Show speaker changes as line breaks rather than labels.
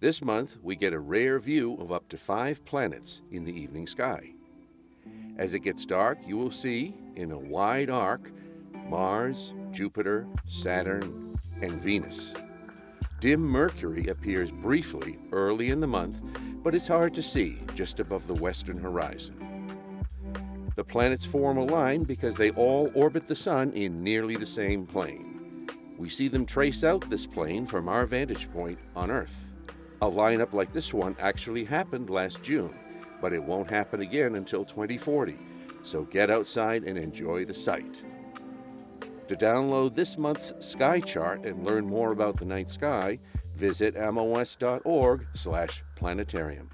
This month, we get a rare view of up to five planets in the evening sky. As it gets dark, you will see, in a wide arc, Mars, Jupiter, Saturn, and Venus. Dim Mercury appears briefly early in the month, but it's hard to see just above the western horizon. The planets form a line because they all orbit the Sun in nearly the same plane. We see them trace out this plane from our vantage point on Earth. A lineup like this one actually happened last June, but it won't happen again until 2040, so get outside and enjoy the sight. To download this month's sky chart and learn more about the night sky, visit mos.org/planetarium.